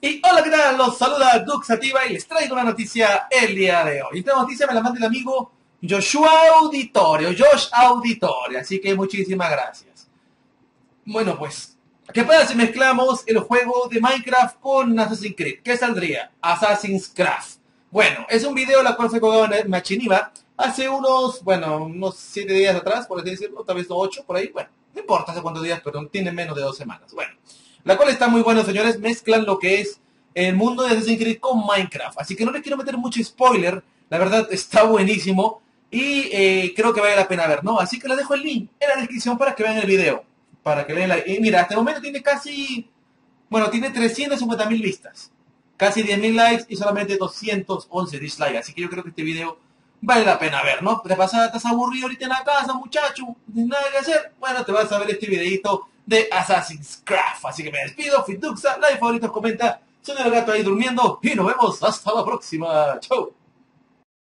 Y hola, ¿qué tal? Los saluda Duxativa y les traigo una noticia el día de hoy. Esta noticia me la manda el amigo Joshua Auditorio, Josh Auditorio, así que muchísimas gracias. Bueno, pues, ¿qué pasa si mezclamos el juego de Minecraft con Assassin's Creed? ¿Qué saldría? Assassin's Craft. Bueno, es un video la cual fue colgado en Machiniva hace unos, bueno, unos 7 días atrás, por así decirlo, tal vez 8 por ahí, bueno, no importa hace cuántos días, pero tiene menos de dos semanas. Bueno, la cual está muy bueno, señores. Mezclan lo que es el mundo de Assassin's Creed con Minecraft. Así que no les quiero meter mucho spoiler. La verdad está buenísimo. Y eh, creo que vale la pena ver, ¿no? Así que les dejo el link en la descripción para que vean el video. Para que vean la... Y mira, hasta el momento tiene casi... Bueno, tiene 350 mil vistas. Casi 10 mil likes y solamente 211 dislikes. Así que yo creo que este video vale la pena ver, ¿no? De pasada estás aburrido ahorita en la casa, muchacho. Nada que hacer. Bueno, te vas a ver este videito de Assassin's Craft. Así que me despido, Fituxa, like, favoritos, comenta, el gato ahí durmiendo y nos vemos hasta la próxima. Chau.